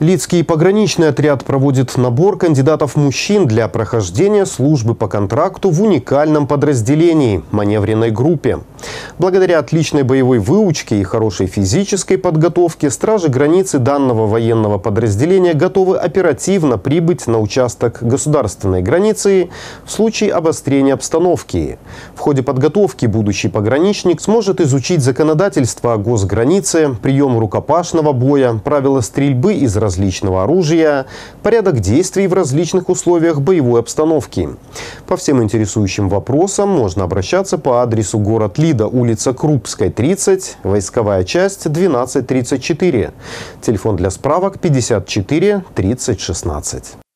Лицкий пограничный отряд проводит набор кандидатов-мужчин для прохождения службы по контракту в уникальном подразделении – маневренной группе. Благодаря отличной боевой выучке и хорошей физической подготовке стражи границы данного военного подразделения готовы оперативно прибыть на участок государственной границы в случае обострения обстановки. В ходе подготовки будущий пограничник сможет изучить законодательство о госгранице, прием рукопашного боя, правила стрельбы из различного оружия, порядок действий в различных условиях боевой обстановки. По всем интересующим вопросам можно обращаться по адресу город Лида, улица Крупская, 30, войсковая часть 1234. Телефон для справок 54 30 16.